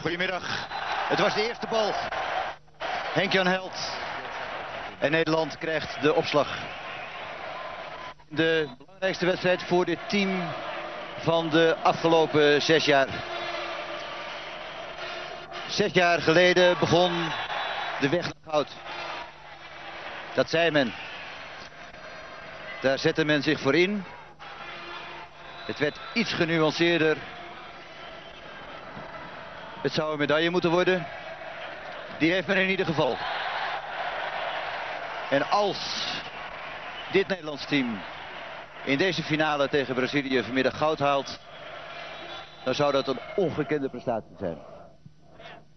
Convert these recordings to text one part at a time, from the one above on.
Goedemiddag. Het was de eerste bal. Henk-Jan Held. En Nederland krijgt de opslag. De belangrijkste wedstrijd voor dit team van de afgelopen zes jaar. Zes jaar geleden begon de weg naar goud. Dat zei men. Daar zette men zich voor in. Het werd iets genuanceerder. Het zou een medaille moeten worden. Die heeft men in ieder geval. En als dit Nederlands team in deze finale tegen Brazilië vanmiddag goud haalt... dan zou dat een ongekende prestatie zijn.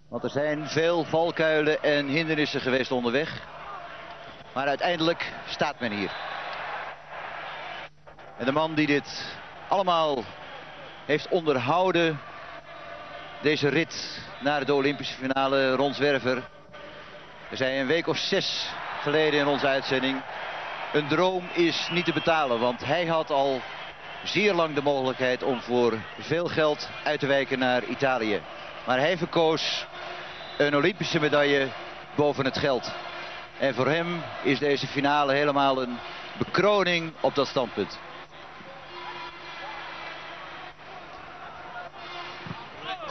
Want er zijn veel valkuilen en hindernissen geweest onderweg. Maar uiteindelijk staat men hier. En de man die dit allemaal heeft onderhouden... deze rit naar de Olympische finale, Ron Zwerver... We zijn een week of zes geleden in onze uitzending. Een droom is niet te betalen, want hij had al zeer lang de mogelijkheid om voor veel geld uit te wijken naar Italië. Maar hij verkoos een Olympische medaille boven het geld. En voor hem is deze finale helemaal een bekroning op dat standpunt.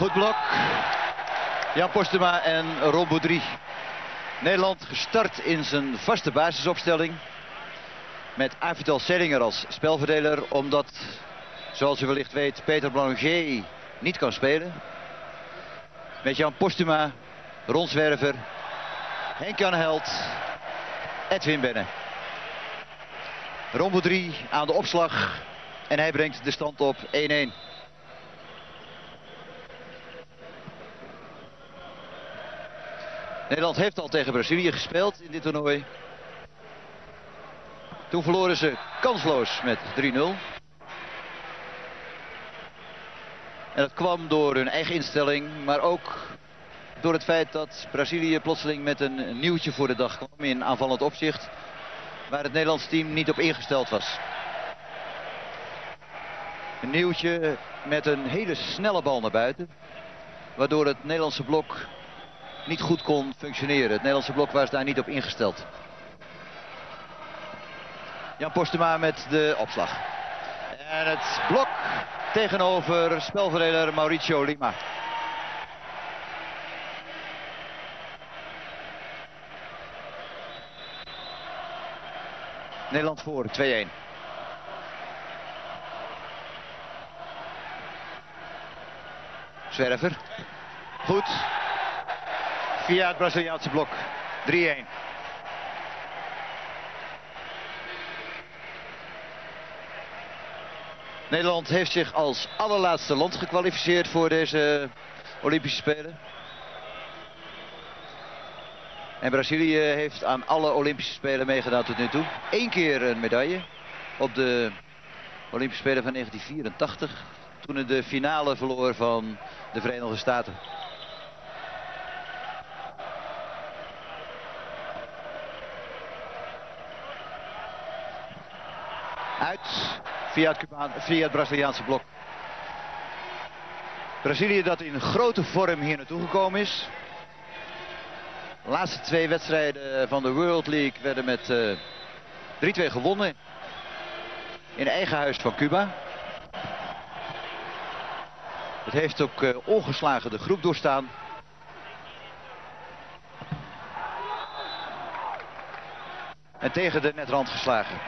Goed blok. Jan Postema en Ron Boudry. Nederland gestart in zijn vaste basisopstelling. Met Avital Sellinger als spelverdeler. Omdat, zoals u wellicht weet, Peter Blanchet niet kan spelen. Met Jan Postuma, Ron Zwerver, Henk-Jan Held, Edwin Benne. Ron Boudry aan de opslag. En hij brengt de stand op 1-1. Nederland heeft al tegen Brazilië gespeeld in dit toernooi. Toen verloren ze kansloos met 3-0. En dat kwam door hun eigen instelling, maar ook door het feit dat Brazilië plotseling met een nieuwtje voor de dag kwam in aanvallend opzicht. Waar het Nederlands team niet op ingesteld was. Een nieuwtje met een hele snelle bal naar buiten. Waardoor het Nederlandse blok niet goed kon functioneren. Het Nederlandse blok was daar niet op ingesteld. Jan Postema met de opslag. En het blok tegenover spelverdeler Mauricio Lima. Nederland voor 2-1. Zwerver. Goed. Via het Braziliaanse blok. 3-1. Nederland heeft zich als allerlaatste land gekwalificeerd voor deze Olympische Spelen. En Brazilië heeft aan alle Olympische Spelen meegedaan tot nu toe. Eén keer een medaille op de Olympische Spelen van 1984. Toen het de finale verloor van de Verenigde Staten. Uit via het, via het Braziliaanse blok. Brazilië dat in grote vorm hier naartoe gekomen is. De laatste twee wedstrijden van de World League werden met uh, 3-2 gewonnen. In eigen huis van Cuba. Het heeft ook uh, ongeslagen de groep doorstaan. En tegen de netrand geslagen.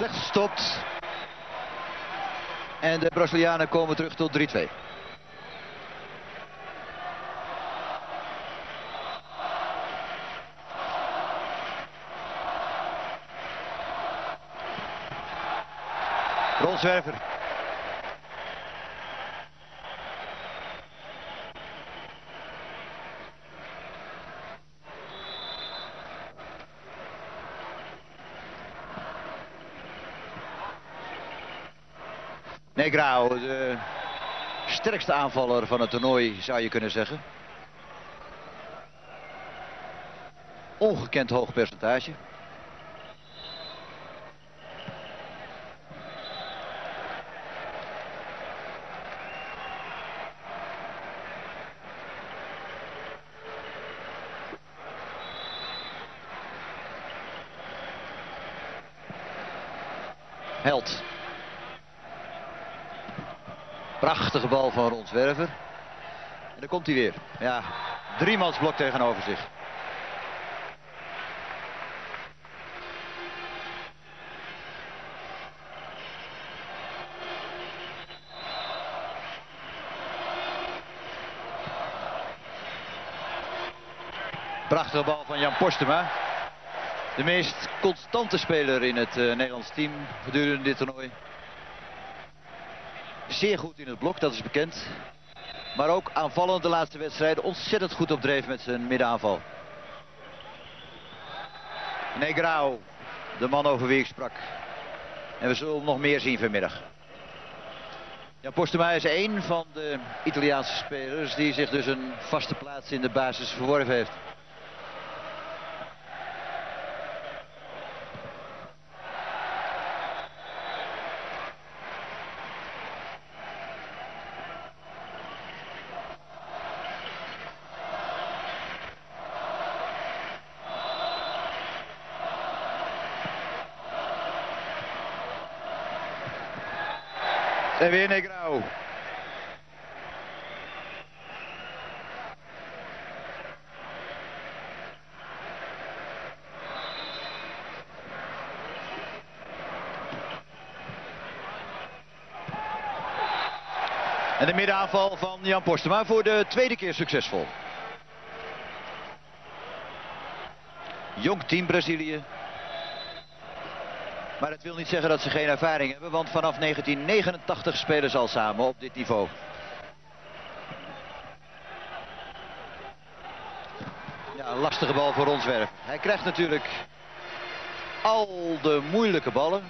Slecht gestopt. En de Brazilianen komen terug tot 3-2. Ron Grau, de sterkste aanvaller van het toernooi zou je kunnen zeggen. Ongekend hoog percentage. Ronswerver. En dan komt hij weer. Ja, driemansblok tegenover zich. Prachtige bal van Jan Postema. De meest constante speler in het uh, Nederlands team gedurende dit toernooi. Zeer goed in het blok, dat is bekend. Maar ook aanvallend de laatste wedstrijden ontzettend goed op dreef met zijn middenaanval. Negrao, de man over wie ik sprak. En we zullen nog meer zien vanmiddag. Jan Postema is een van de Italiaanse spelers die zich dus een vaste plaats in de basis verworven heeft. En weer Negrao. En de middenaanval van Jan Postema voor de tweede keer succesvol. Jong team Brazilië, maar het wil niet zeggen dat ze geen ervaring hebben, want vanaf 1989 spelen ze al samen op dit niveau. Ja, een lastige bal voor Ronswerf. Hij krijgt natuurlijk al de moeilijke ballen.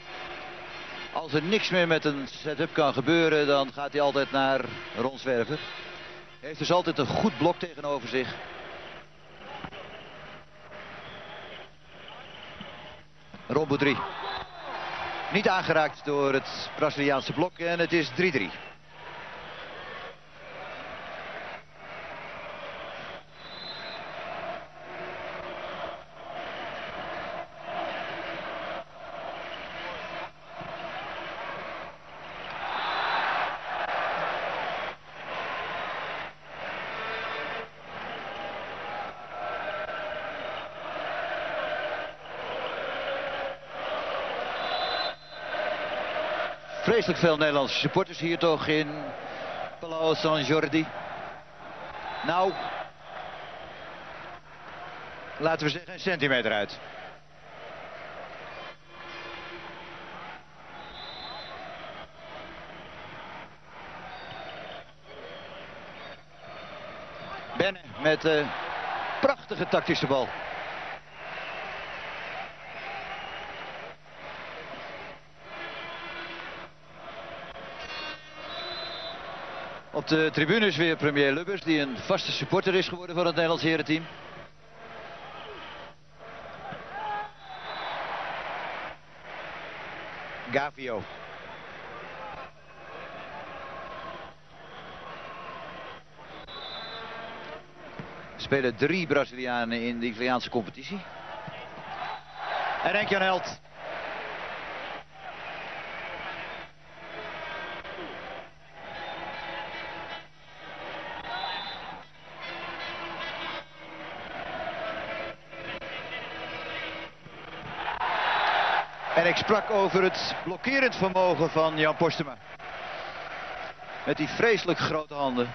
Als er niks meer met een setup kan gebeuren, dan gaat hij altijd naar Ronswerver. Hij heeft dus altijd een goed blok tegenover zich. Rombo 3. Niet aangeraakt door het Braziliaanse blok en het is 3-3. Vreselijk veel Nederlandse supporters hier toch in Palau San Jordi. Nou, laten we zeggen een centimeter uit. Benne met uh, prachtige tactische bal. Op de tribune is weer premier Lubbers, die een vaste supporter is geworden van het Nederlands herenteam. Gavio. Spelen drie Brazilianen in de Italiaanse competitie. En Henk-Jan Held ik sprak over het blokkerend vermogen van Jan Postema. Met die vreselijk grote handen.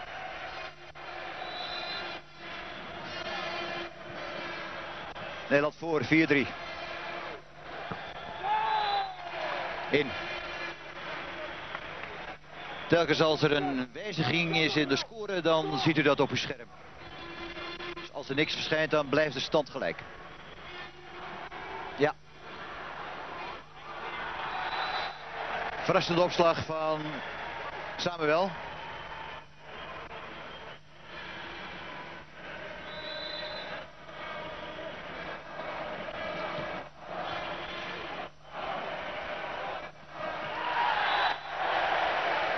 Nederland voor, 4-3. In. Telkens als er een wijziging is in de score, dan ziet u dat op uw scherm. Dus als er niks verschijnt, dan blijft de stand gelijk. Verrassende opslag van Samuel.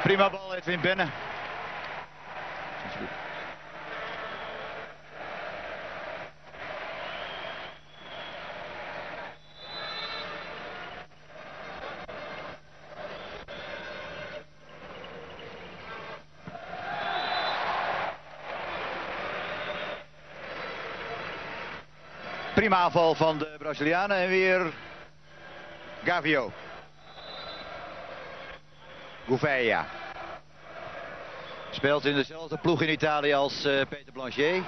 Prima bal, Edwin Benne. Prima aanval van de Brazilianen en weer Gavio. Gouveia. Speelt in dezelfde ploeg in Italië als uh, Peter Blanchet.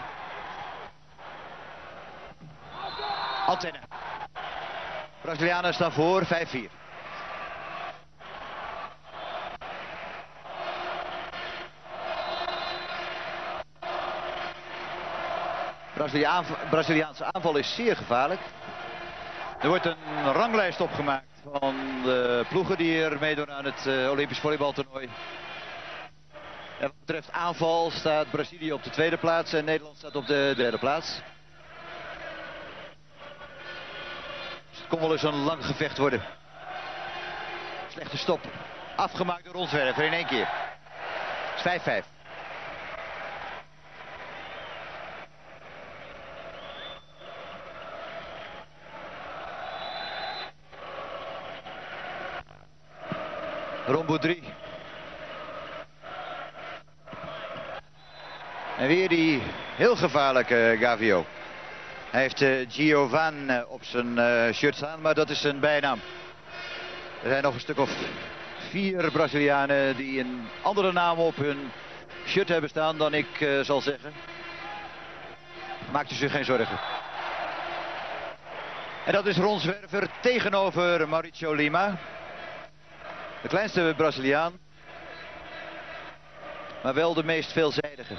Antenne. Brazilianen staan voor 5-4. Braziliaanse aanval is zeer gevaarlijk. Er wordt een ranglijst opgemaakt van de ploegen die hier meedoen aan het uh, Olympisch volleybaltoernooi. En wat betreft aanval staat Brazilië op de tweede plaats en Nederland staat op de derde plaats. Dus het kon wel eens een lang gevecht worden. Slechte stop. Afgemaakt door Ronswerver in één keer. Het is 5-5. Rombo 3. En weer die heel gevaarlijke Gavio. Hij heeft uh, Giovan uh, op zijn shirt staan, maar dat is zijn bijnaam. Er zijn nog een stuk of vier Brazilianen die een andere naam op hun shirt hebben staan dan ik zal zeggen. Maakt u zich geen zorgen. En dat is Ron Zwerver tegenover Mauricio Lima. De kleinste Braziliaan. Maar wel de meest veelzijdige.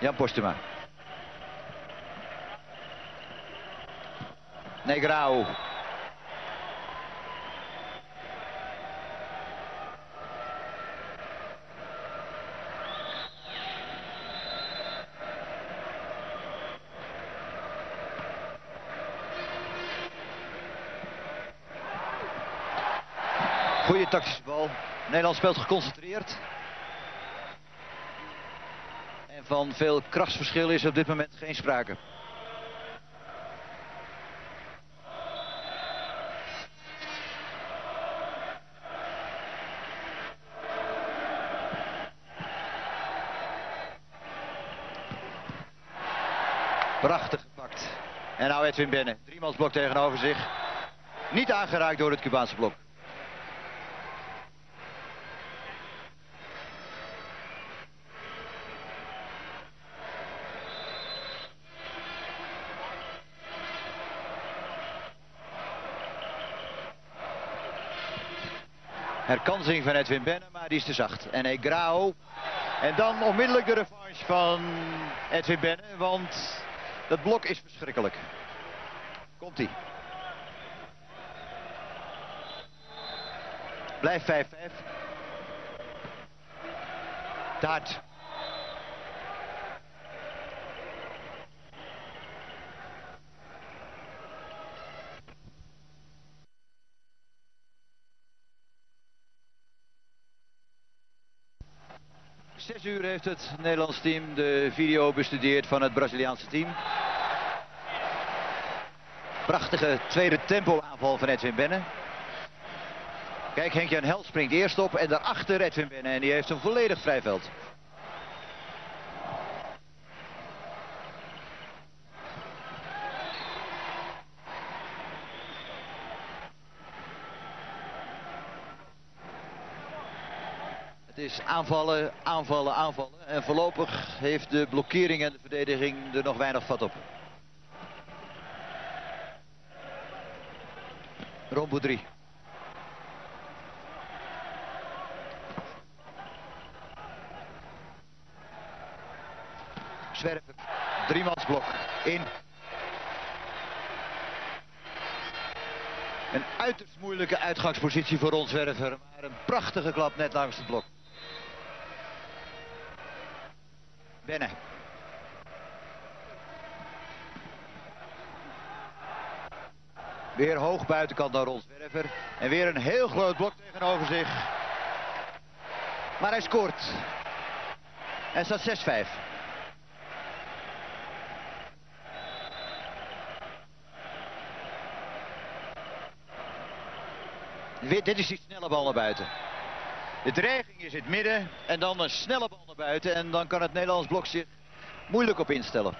Jan Postuma. Negrao. Tactische bal. Nederland speelt geconcentreerd. En van veel krachtsverschil is op dit moment geen sprake. Prachtig gepakt. En nou Edwin Binnen. Driemansblok tegenover zich. Niet aangeraakt door het Cubaanse blok. Herkansing van Edwin Benne, maar die is te zacht. En Egrao. En dan onmiddellijk de revanche van Edwin Benne, want dat blok is verschrikkelijk. Komt-ie. Blijf 5-5. Te hard. Zes uur heeft het Nederlands team de video bestudeerd van het Braziliaanse team. Prachtige tweede tempo aanval van Edwin Benne. Kijk, Henk-Jan Hel springt eerst op en daarachter Edwin Benne. En die heeft een volledig vrij Het is aanvallen, aanvallen, aanvallen. En voorlopig heeft de blokkering en de verdediging er nog weinig vat op. Rombo 3. Zwerver. Driemansblok. In. Een uiterst moeilijke uitgangspositie voor ons Zwerver. Maar een prachtige klap net langs het blok. Weer hoog buitenkant naar Ronswerver. En weer een heel groot blok tegenover zich. Maar hij scoort. En staat 6-5. Dit is die snelle bal naar buiten. De dreiging is in het midden en dan een snelle bal naar buiten. En dan kan het Nederlands blok zich moeilijk op instellen.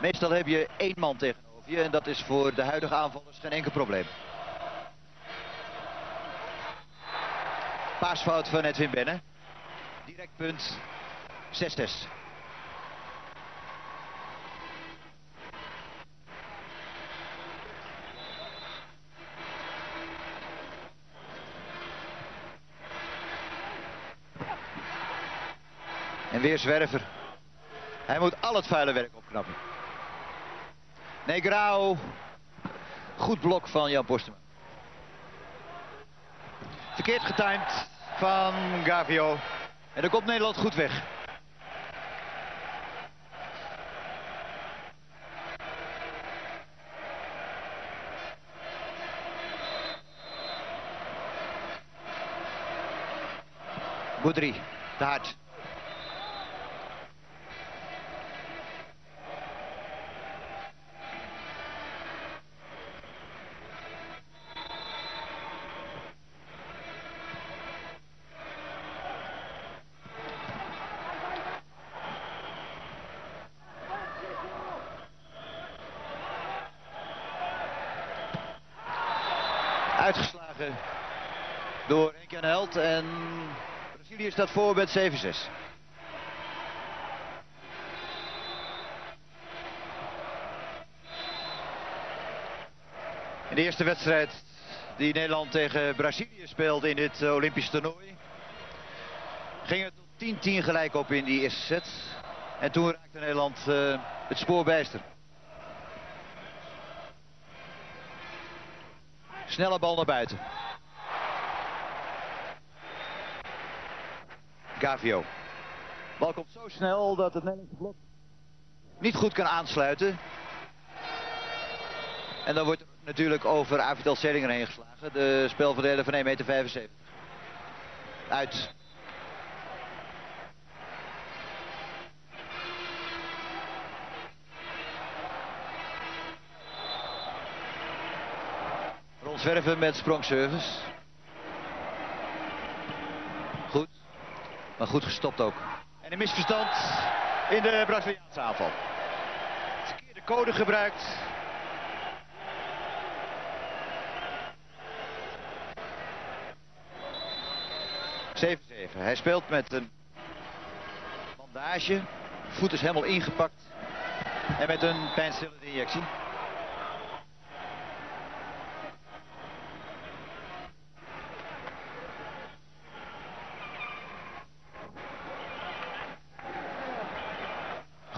Meestal heb je één man tegenover en dat is voor de huidige aanvallers geen enkel probleem. Paasfout van Edwin Benne. Direct punt 6-6. En weer Zwerver. Hij moet al het vuile werk opknappen. Negrao. Goed blok van Jan Postema. Verkeerd getimed van Gavio. En dan komt Nederland goed weg. Boudry, te. Door Henk Held en Brazilië staat voor met 7-6. In de eerste wedstrijd die Nederland tegen Brazilië speelde in dit Olympisch toernooi. Ging het tot 10-10 gelijk op in die eerste set. En toen raakte Nederland uh, het spoor bijster. Snelle bal naar buiten. Gavio. Bal komt zo snel dat het Nederlandse blok niet goed kan aansluiten. En dan wordt er natuurlijk over Avital Selinger heen geslagen. De spelverdeler van 1,75 meter. Uit. Ronswerven met sprongservice. Goed. Maar goed gestopt ook. En een misverstand in de Braziliaanse aanval. Verkeerde code gebruikt. Zeven, zeven. Hij speelt met een bandage. Voet is helemaal ingepakt. En met een pijnstillende injectie.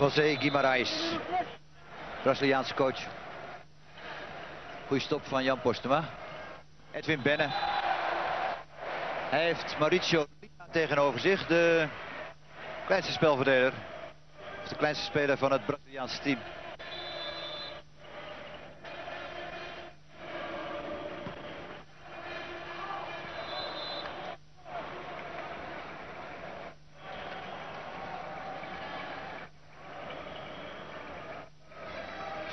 José Guimarães, Braziliaanse coach. Goeie stop van Jan Postema. Edwin Benne. Hij heeft Mauricio tegenover zich, de kleinste spelverdeler. De kleinste speler van het Braziliaanse team.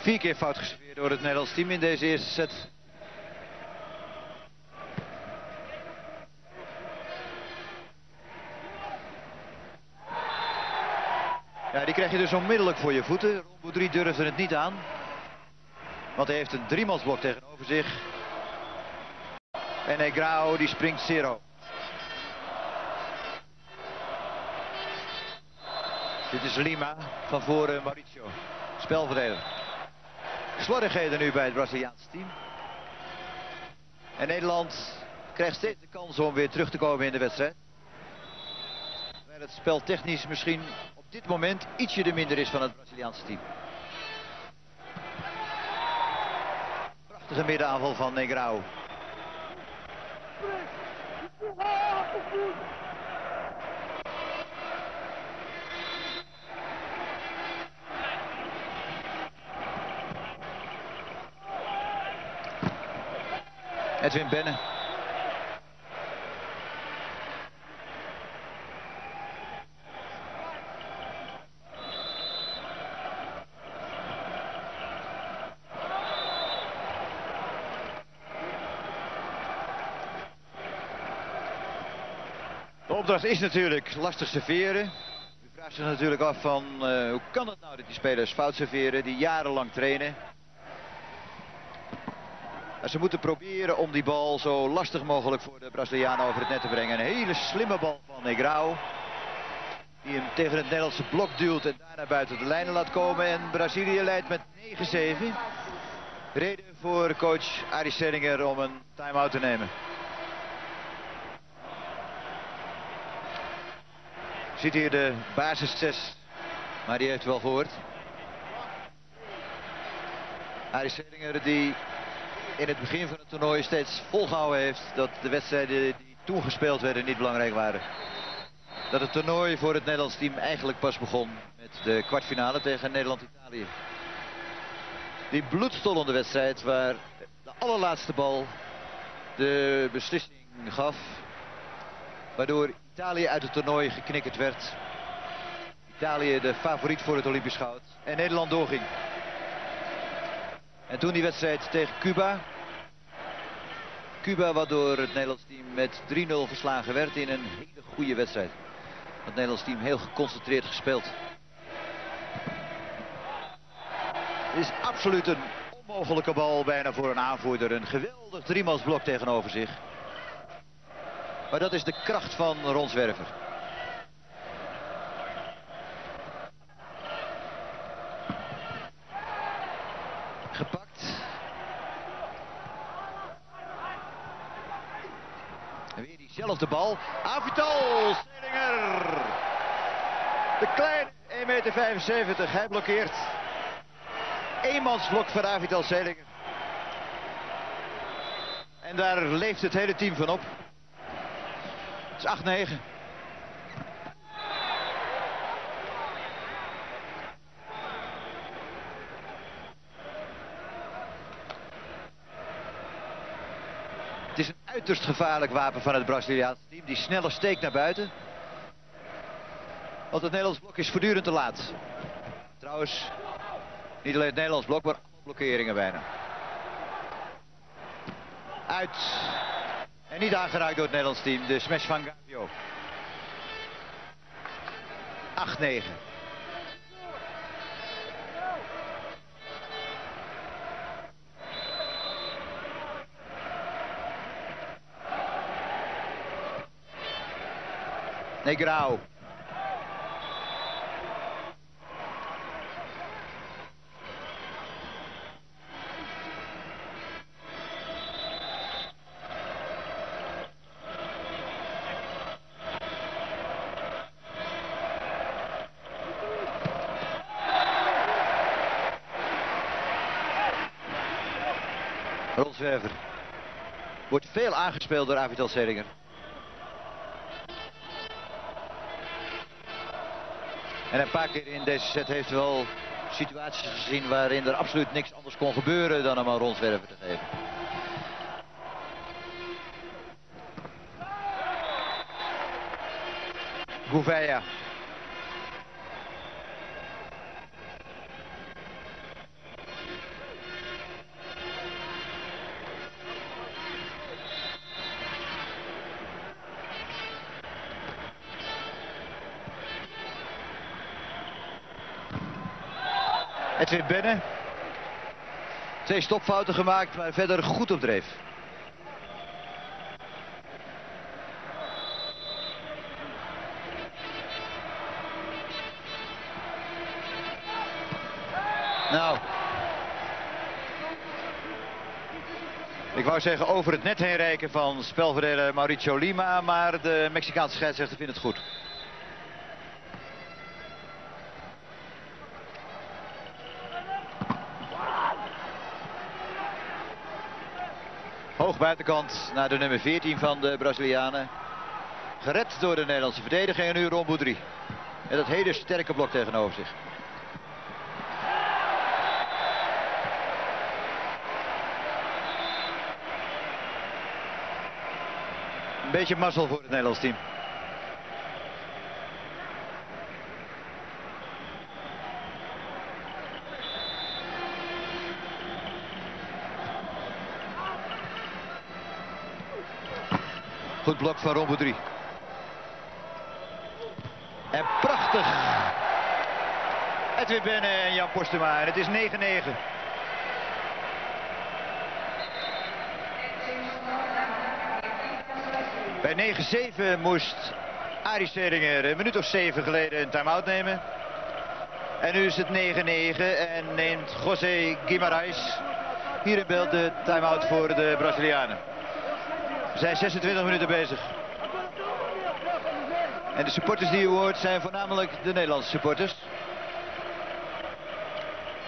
Vier keer fout geserveerd door het Nederlands team in deze eerste set. Ja, die krijg je dus onmiddellijk voor je voeten. Ron durfde het niet aan. Want hij heeft een driemansblok tegenover zich. En Negrao die springt zero. Dit is Lima van voor Mauricio. Spelverdeler. Slordigheden nu bij het Braziliaanse team. En Nederland krijgt steeds de kans om weer terug te komen in de wedstrijd. Terwijl het spel technisch misschien op dit moment ietsje de minder is van het Braziliaanse team. Prachtige middenaanval van Negrao. Edwin Benne. De opdracht is natuurlijk lastig serveren. U vraagt zich natuurlijk af van uh, hoe kan het nou dat die spelers fout serveren die jarenlang trainen. Ze moeten proberen om die bal zo lastig mogelijk voor de Brazilianen over het net te brengen. Een hele slimme bal van Negrao. Die hem tegen het Nederlandse blok duwt en daarna buiten de lijnen laat komen. En Brazilië leidt met 9-7. Reden voor coach Arie Stellinger om een time-out te nemen. Ziet hier de basis 6. Maar die heeft wel gehoord. Arie Stellinger die in het begin van het toernooi steeds volgehouden heeft dat de wedstrijden die toen gespeeld werden niet belangrijk waren. Dat het toernooi voor het Nederlands team eigenlijk pas begon met de kwartfinale tegen Nederland-Italië. Die bloedstollende wedstrijd waar de allerlaatste bal de beslissing gaf. Waardoor Italië uit het toernooi geknikkerd werd. Italië de favoriet voor het Olympisch goud. En Nederland doorging. En toen die wedstrijd tegen Cuba. Cuba wat door het Nederlands team met 3-0 verslagen werd in een hele goede wedstrijd. Het Nederlands team heel geconcentreerd gespeeld. Het is absoluut een onmogelijke bal bijna voor een aanvoerder. Een geweldig driemansblok tegenover zich. Maar dat is de kracht van Ronswerver. Gepakt. Weer diezelfde bal. Avital Selinger. De kleine 1,75 meter. Hij blokkeert. Eenmansblok van Avital Selinger. En daar leeft het hele team van op. Het is 8-9. Het is een uiterst gevaarlijk wapen van het Braziliaanse team. Die snelle steek naar buiten. Want het Nederlands blok is voortdurend te laat. Trouwens, niet alleen het Nederlands blok, maar blokkeringen bijna. Uit. En niet aangeraakt door het Nederlands team. De smash van Gavio. 8-9. Negrao. Rolswerver. Wordt veel aangespeeld door Avital Seringer. En een paar keer in deze set heeft wel situaties gezien waarin er absoluut niks anders kon gebeuren dan hem een rondzwerver te geven. Gouveia. Edwin Benne. Twee stopfouten gemaakt, maar verder goed op dreef. Nou. Ik wou zeggen over het net heen reiken van spelverdeler Mauricio Lima, maar de Mexicaanse scheidsrechter vindt het goed. Hoog buitenkant naar de nummer 14 van de Brazilianen. Gered door de Nederlandse verdediging en nu Ron Boudry. Met dat hele sterke blok tegenover zich. Een beetje mazzel voor het Nederlands team. Blok van Rombo 3. En prachtig. Edwin Benne en Jan Postema. Het is 9-9. Bij 9-7 moest Arie Seringer een minuut of 7 geleden een time-out nemen. En nu is het 9-9 en neemt José Guimarães hier in beeld de time-out voor de Brazilianen. Zijn 26 minuten bezig. En de supporters die u hoort zijn voornamelijk de Nederlandse supporters.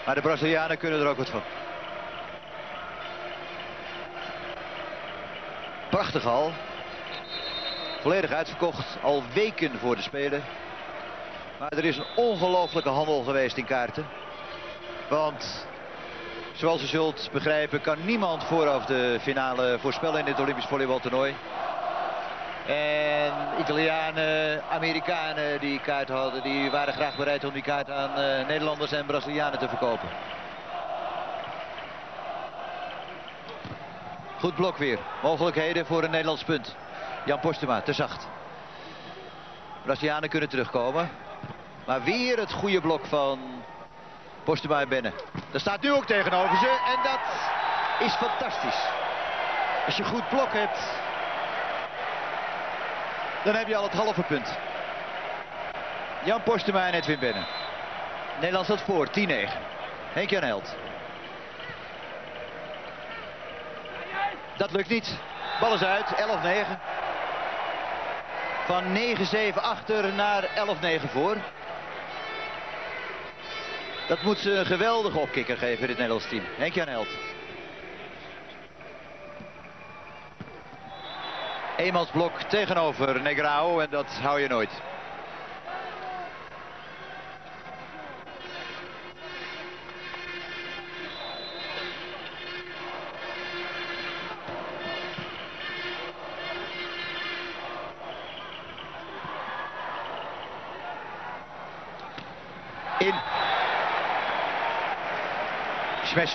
Maar de Brazilianen kunnen er ook wat van. Prachtig al. Volledig uitverkocht. Al weken voor de Spelen. Maar er is een ongelofelijke handel geweest in kaarten. Want zoals u zult begrijpen kan niemand vooraf de finale voorspellen in dit Olympisch volleybaltoernooi. En Italianen, Amerikanen die kaart hadden, die waren graag bereid om die kaart aan uh, Nederlanders en Brazilianen te verkopen. Goed blok weer. Mogelijkheden voor een Nederlands punt. Jan Postema, te zacht. Brazilianen kunnen terugkomen. Maar weer het goede blok van Postema en Benne. Daar staat nu ook tegenover ze. En dat is fantastisch. Als je goed blok hebt, dan heb je al het halve punt. Jan Postema en Edwin Benne. Nederland staat voor, 10-9. Henk Jan Held. Dat lukt niet. Bal is uit, 11-9. Van 9-7 achter naar 11-9 voor. Dat moet ze een geweldige opkikker geven, dit Nederlands team. Henk Jan Held. Eenmansblok tegenover Negrao en dat hou je nooit.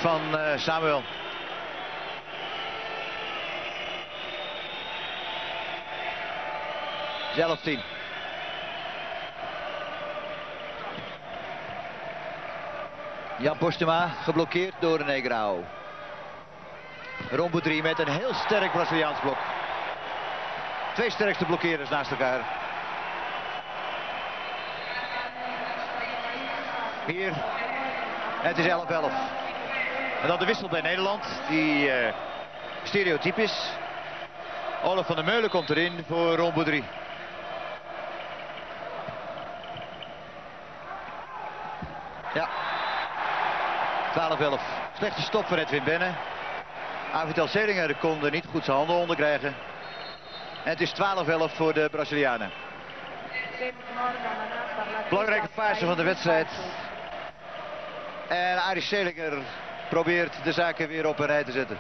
Van uh, Samuel. Zelf 10. Jan Postema geblokkeerd door de Negrao. Rombo 3 met een heel sterk Braziliaans blok. Twee sterkste blokkeerders naast elkaar. Hier. Het is 11-11. En dan de wissel bij Nederland. Die uh, stereotyp is. Olaf van der Meulen komt erin voor Rombo 3. Ja. 12-11. Slechte stop van Edwin Benne. Avital Selinger kon er niet goed zijn handen onder krijgen. En het is 12-11 voor de Brazilianen. Belangrijke fase van de wedstrijd. En Arie Selinger probeert de zaken weer op een rij te zetten.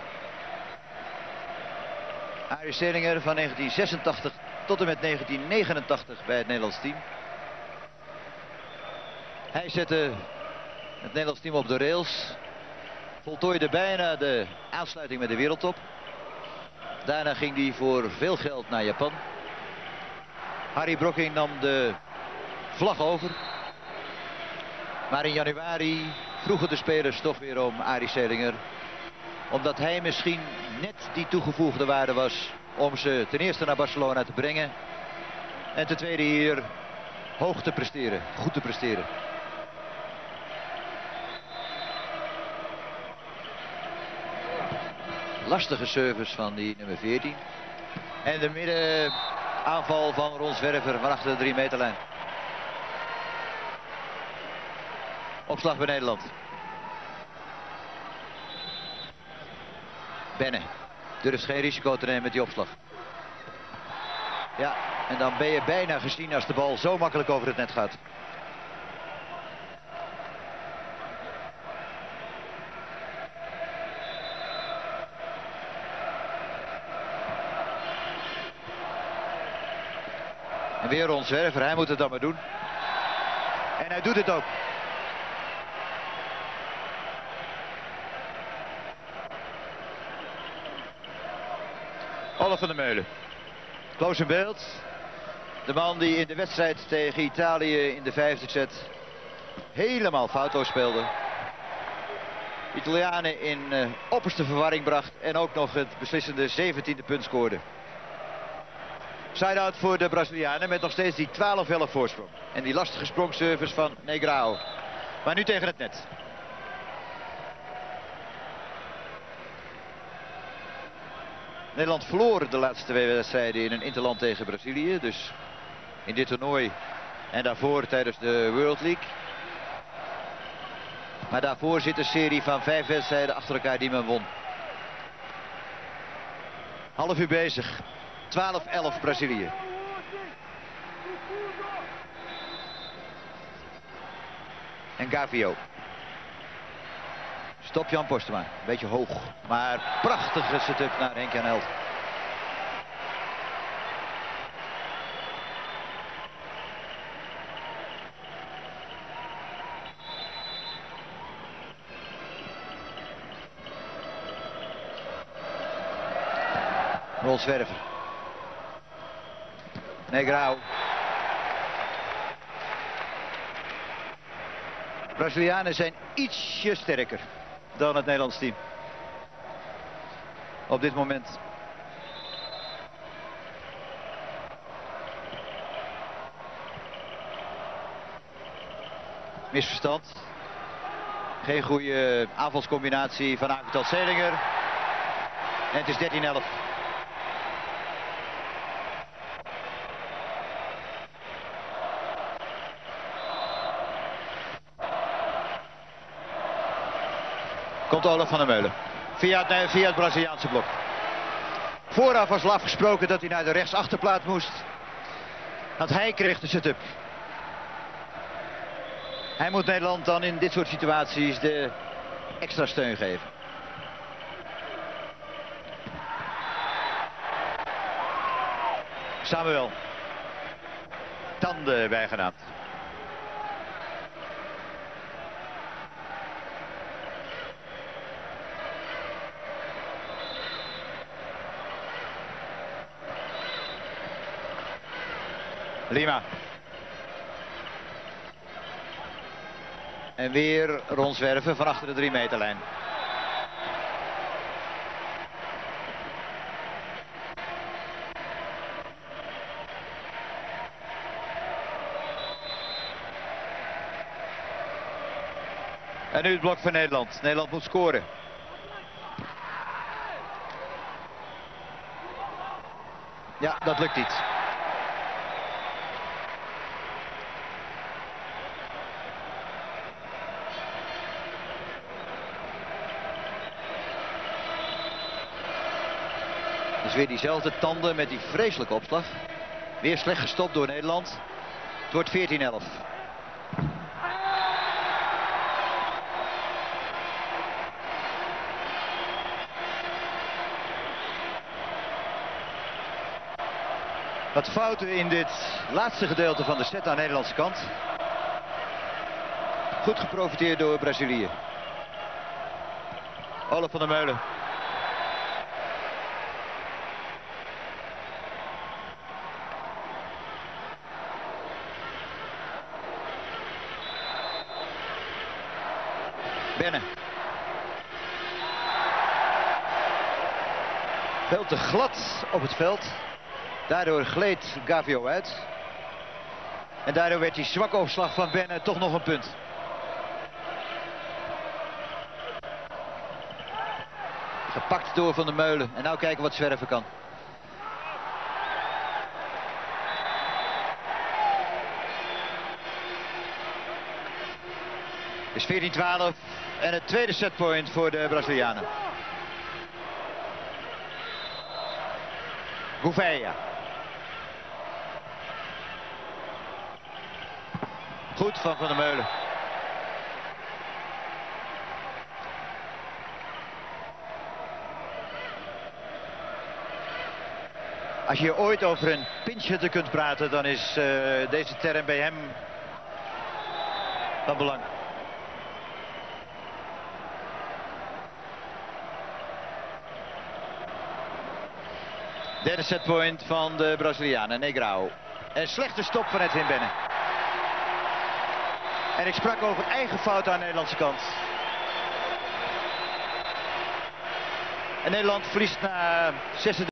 Arie Selinger van 1986 tot en met 1989 bij het Nederlands team. Hij zette het Nederlands team op de rails. Voltooide bijna de aansluiting met de wereldtop. Daarna ging hij voor veel geld naar Japan. Harry Brocking nam de vlag over. Maar in januari vroegen de spelers toch weer om Arie Selinger. Omdat hij misschien net die toegevoegde waarde was om ze ten eerste naar Barcelona te brengen. En ten tweede hier hoog te presteren, goed te presteren. Lastige service van die nummer 14. En de middenaanval van Ron Zwerver van achter de 3 meterlijn. Opslag bij Nederland. Benne durft geen risico te nemen met die opslag. Ja, en dan ben je bijna gezien als de bal zo makkelijk over het net gaat. En weer Ron Zwerver, hij moet het dan maar doen. En hij doet het ook. Van der Meulen. Close in beeld. De man die in de wedstrijd tegen Italië in de vijfde set helemaal foutloos speelde. Italianen in uh, opperste verwarring bracht en ook nog het beslissende 17e punt scoorde. Side-out voor de Brazilianen met nog steeds die 12-11 voorsprong. En die lastige sprongservice van Negrao. Maar nu tegen het net. Nederland verloor de laatste twee wedstrijden in een interland tegen Brazilië. Dus in dit toernooi en daarvoor tijdens de World League. Maar daarvoor zit een serie van vijf wedstrijden achter elkaar die men won. Half uur bezig. 12-11 Brazilië. En Gavio. Stop Jan Postema. Een beetje hoog. Maar prachtige setup naar Henk Jan Held. Rol Zwerver. Negrao. Brazilianen zijn ietsje sterker dan het Nederlands team. Op dit moment. Misverstand. Geen goede aanvalscombinatie van Aketal Selinger. En het is 13-11. Komt Olaf van der Meulen. Via het, via het Braziliaanse blok. Vooraf was afgesproken dat hij naar de rechtsachterplaat moest. Want hij kreeg de setup. Hij moet Nederland dan in dit soort situaties de extra steun geven. Samuel. Tanden bijgenaamd. Lima. En weer rondzwerven van achter de drie meterlijn. En nu het blok van Nederland. Nederland moet scoren. Ja, dat lukt niet. Weer diezelfde tanden met die vreselijke opslag. Weer slecht gestopt door Nederland. Het wordt 14-11. Wat fouten in dit laatste gedeelte van de set aan de Nederlandse kant. Goed geprofiteerd door Brazilië. Olaf van der Meulen Benne. Veel te glad op het veld. Daardoor gleed Gavio uit. En daardoor werd die zwakke opslag van Benne toch nog een punt. Gepakt door Van der Meulen. En nou kijken wat Zwerven kan. is 14-12 en het tweede setpoint voor de Brazilianen. Gouveia. Goed van Van der Meulen. Als je ooit over een pinchhitter kunt praten, dan is uh, deze term bij hem van belang. Derde setpoint van de Brazilianen, Negrao. Een slechte stop van Edwin Benne. En ik sprak over eigen fouten aan de Nederlandse kant. En Nederland verliest na 36.